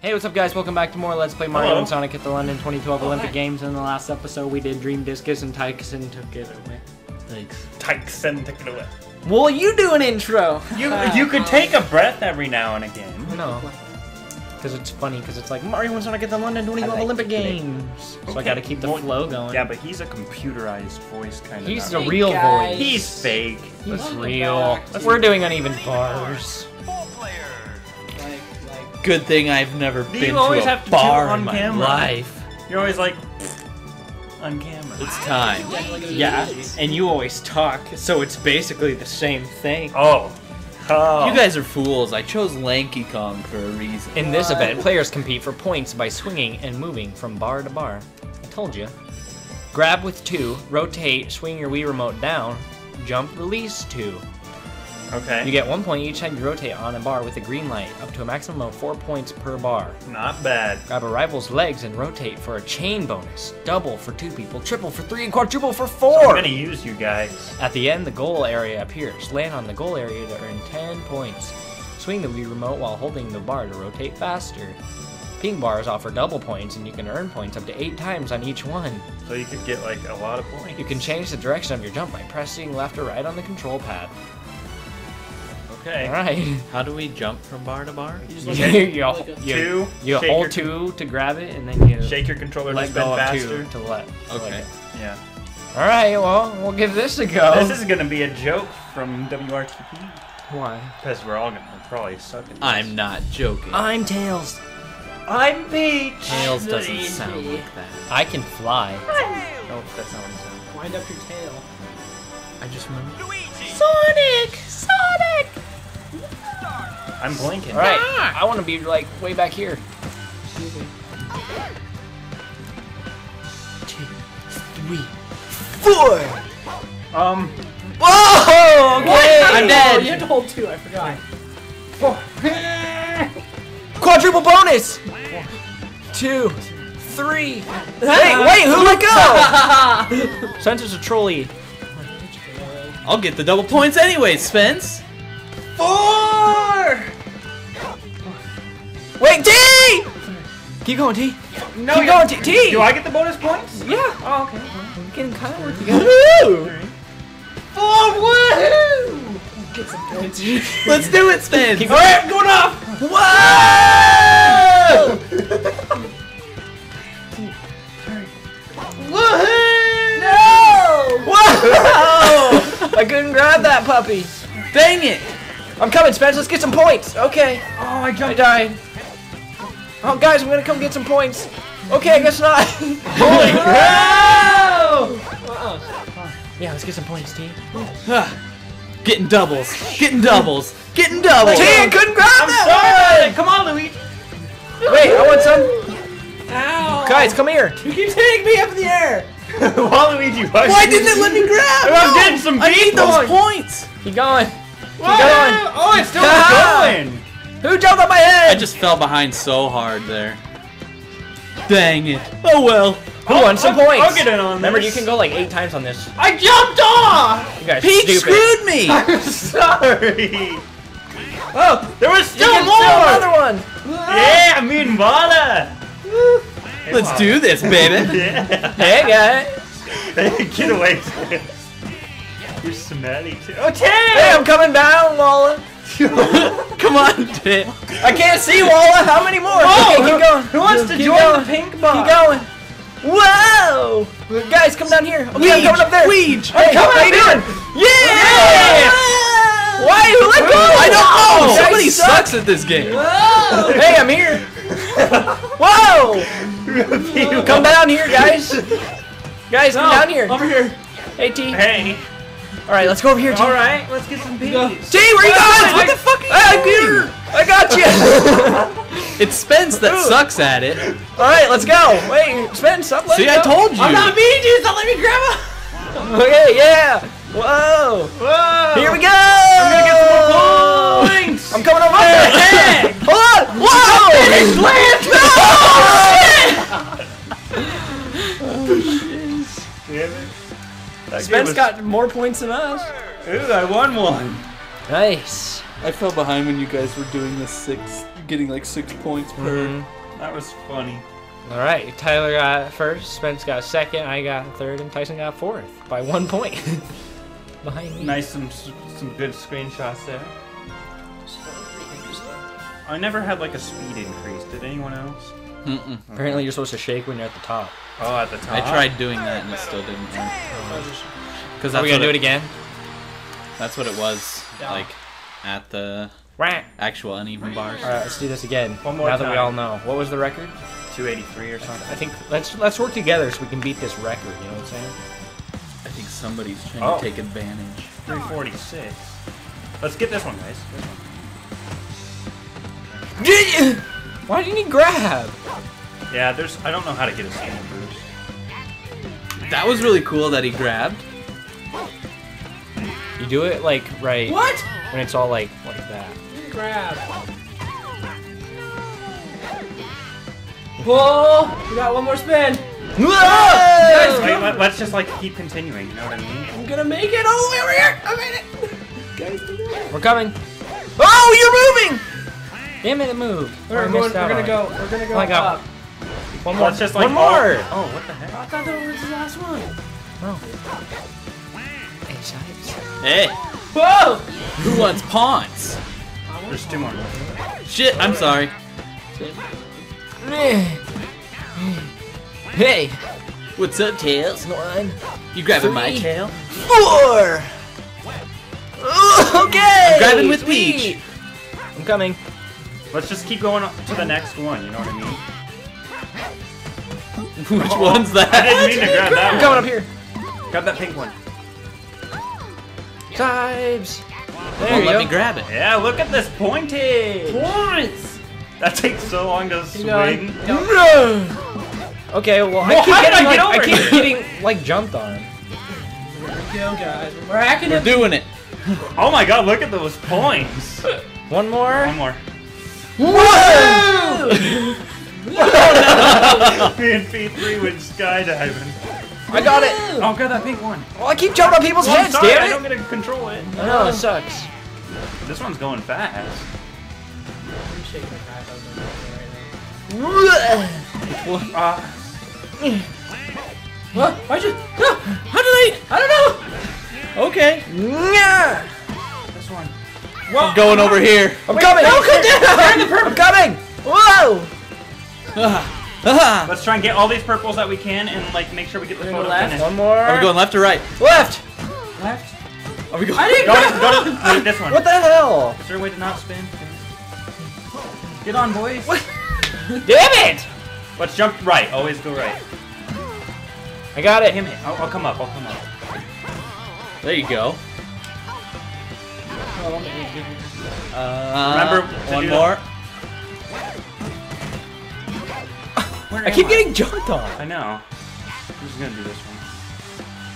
Hey, what's up, guys? Welcome back to more Let's Play Mario Hello. and Sonic at the London 2012 Olympic hi. Games. In the last episode, we did Dream Discus and Tyson took it away. Thanks. Tyson, took it away. Well, you do an intro. You you could take a breath every now and again. No. Because it's funny, because it's like Mario and Sonic at the London 2012 like Olympic to play. Games. So I gotta keep the Well, flow going. Yeah, but he's a computerized voice kind of. He's a real guys. voice. He's fake. He's Welcome real. We're doing uneven bars. Like, like, Good thing I've never Do been you always to a have to do it bar on in my camera? life. You're always like on camera. It's time. Yeah, and you always talk, so it's basically the same thing. Oh. Oh. You guys are fools. I chose Lanky Kong for a reason. In this What? event, players compete for points by swinging and moving from bar to bar. I told you. Grab with two, rotate, swing your Wii remote down, jump, release two. Okay. You get one point each time you rotate on a bar with a green light, up to a maximum of four points per bar. Not bad. Grab a rival's legs and rotate for a chain bonus. Double for two people, triple for three, and quadruple for four. I'm gonna use you guys. At the end, the goal area appears. Land on the goal area to earn 10 points. Swing the Wii remote while holding the bar to rotate faster. Pink bars offer double points, and you can earn points up to 8 times on each one. So you could get like a lot of points. You can change the direction of your jump by pressing left or right on the control pad. Okay. Alright. How do we jump from bar to bar? you just You, like, you, like a- you, Two. you shake hold your, 2 to grab it, and then you Shake your controller to let spin go faster. 2 to let. Okay. Yeah. Alright, well, we'll give this a go. This is gonna be a joke from WRTP Why? because we're all gonna probably suck at this. I'm not joking. I'm Tails. I'm Peach. Tails doesn't sound like that. I can fly. Nope, that's not what he said. wind up your tail. I just remember. Sonic! Sonic! I'm blinking. All right, I want to be like way back here. Excuse me. Two, three, four. Um. Whoa! Okay, I'm dead. Oh, you had to hold two. I forgot. Four. Quadruple bonus. Two, three. Wait, wait, who let go? Sensor's a trolley. I'll get the double points anyway, Spence. Four. Keep going, T. No, Keep going, T. T. Do I get the bonus points? Yeah. Oh, okay. We can kind of work together. Woohoo! Get some points. Let's do it, Spence. Keep All right, I'm going off. Whoa! Woohoo! No! Whoa! I couldn't grab that puppy. Dang it! I'm coming, Spence. Let's get some points. Okay. Oh, I I jumped. died. Oh, guys, I'm gonna come get some points. Okay, I guess not. Holy crap! yeah, let's get some points, T. Ah, getting doubles. Getting doubles. Getting doubles. T, I couldn't grab I'm that sorry. Come on, Luigi. Wait, I want some. Ow! Guys, come here. you keep hitting me up in the air. Waluigi, why, Why didn't it let me grab? I'm getting some I need those points. Keep going. Whoa! going. Oh, it's still Ah! going. Who jumped on my head? I just fell behind so hard there. Dang it. Oh well. Who wants some I'll- points? I'll get in on Remember, this. you can go like eight times on this. I jumped off. You guys Peach stupid. screwed me. I'm sorry. Oh, there was You still can more. steal another one. Yeah, ah. me and Bala. Let's do this, baby. Yeah. Hey, guys. Hey, Get away. You're smelly too. Oh, Tim! Hey, I'm coming down, Walla. Come on, Tim. I can't see Walla. How many more? Oh, okay, keep going. Who wants to Keep join going. the pink box? Keep going. Whoa! Guys, come down here. Okay, I'm coming up there. Weege. Hey, Come how on, you doing? Yeah! Why? Who let go? I don't know. Oh, you Somebody suck. sucks at this game. Hey, I'm here. Whoa! Come down here, guys. Guys, come down here. Over here. Hey, T. Hey. All right, let's go over here, T. All right, let's get some peas. T, where you going? What the fuck are you I'm doing? here. I got you. It's Spence that sucks at it. All right, let's go. Wait, Spence, stop letting See, I told you. I'm not mean, dude. Don't let me grab him. Okay, yeah. Whoa. Whoa! Here we go. I'm gonna get some more points. I'm coming over there. Hey! Hold on. Whoa. Damn That Spence game got more points than us. was- Ooh, I won one. Nice. I fell behind when you guys were doing the six getting like six points per. Mhm. That was funny. All right, Tyler got first, Spence got second, I got third, and Tyson got fourth by one point. Behind me. Nice, some some good screenshots there. I never had like a speed increase. Did anyone else? Mm-mm. Apparently, you're supposed to shake when you're at the top. Oh, at the top. I tried doing that and it still didn't work. Because Are we gonna do it again? That's what it was Yeah. like at the actual uneven bars. All right, let's do this again. One more Now that we all know, what was the record? 283 or something. I think let's let's work together so we can beat this record. You know what I'm saying? I think somebody's trying Oh. to take advantage. 346. Let's get this one, guys. This one. Why didn't he grab? Yeah, there's. I don't know how to get a skill boost. That was really cool that he grabbed. You do it like right What? when it's all like like that. Grab. Whoa! We got one more spin. Wait, let, us just like keep continuing. You know what I mean? I'm gonna make it all the way over here. I made it. Guys. We're coming. Oh, you're moving! Damn it, it moved. We're, I going, missed we're out gonna go. We're gonna go Oh my God. up. One more. Just like one more. all- Oh, what the heck? I thought that was the last one. Oh. Hey, Shipes. Hey, Whoa! who wants pawns? There's two more. Shit, I'm sorry. Hey, What's up, Tails? one, You grabbing my tail? four. Okay. I'm grabbing with sweet. Peach. I'm coming. Let's just keep going to the next one. You know what I mean? Which one's that? I didn't mean to grab that I'm one. coming up here. Grab that pink one. Times. There Won't you let go. me grab it. Yeah, look at this pointage. Points. That takes so long to Keep going. swing. Okay, well, I keep getting I like get over I keep getting like jumped on. Here we go, guys. We're hacking We're it. doing it. Oh my god, look at those points. One more. One more. Whoa! Me and P3 went skydiving. I got it. Oh, grab that pink one. Well, I keep jumping on people's Oh, I'm heads, sorry, I don't get to control it. I know it sucks. This one's going fast. I'm shaking like I right now. Uh, What? Why'd you? No! I'm going over here. I'm coming. no, come down. I'm coming. Whoa. Let's try and get all these purples that we can and like make sure we get the We're photo left. finished. One more. Are we going left or right? left? Left. Are we going? I didn't Go grab. to, go to wait, this one. What the hell? Is there a way to not spin? Get on, boys. Damn it! Let's jump right. Always go right. I got it. Him it. I'll, I'll come up. I'll come up. There you go. Uh, Remember one more. I am keep getting jumped on. I know. I'm just gonna do this one.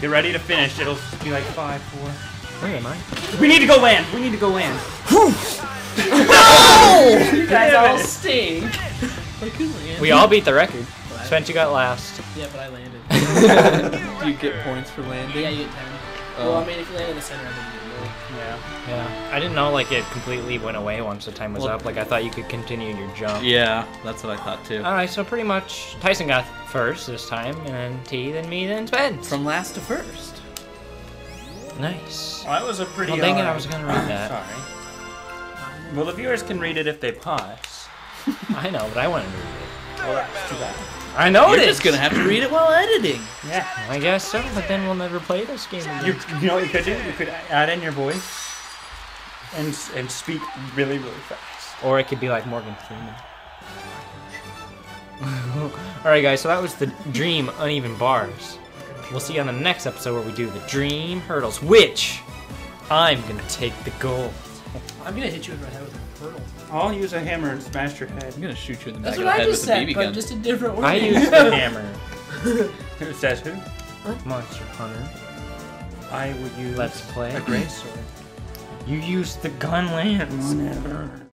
Get ready to finish. It'll be like five, four. Where am I? We need to go land. We need to go land. no! You guys Damn all it. stink. I could land. We all beat the record. Spence, you got last. Yeah, but I landed. Do you get points for landing? yeah, you get 10. Well, I mean, if you land in the center, I think you get more. Yeah. Yeah. I didn't know like it completely went away once the time was Well- up. Like I thought you could continue your jump. Yeah, that's what I thought too. All right, so pretty much Tyson got first this time, and then T, then me, then Spence. From last to first. nice. Well, that was a pretty. Well, dang it, I uh, was gonna read that. Sorry. Well, the viewers can read it if they pause. I know, but I wanted to read it. Well, that's too bad. I know You're it just gonna have to read it while editing. Yeah. I guess so, but then we'll never play this game again. You, you know what you could do? You could add in your voice and and speak really really fast. Or it could be like Morgan Freeman. Alright, guys, so that was the Dream Uneven Bars. We'll see you on the next episode where we do the Dream Hurdles, which I'm gonna take the gold. I'm gonna hit you in the head with a hurdle. I'll use a hammer and smash your head. I'm gonna shoot you in the That's back what of the I head just with a said, BB but gun. just a different word. I use the hammer. Who says who? Monster Hunter. I would use Let's play. a great sword. You used the gun lance. Never.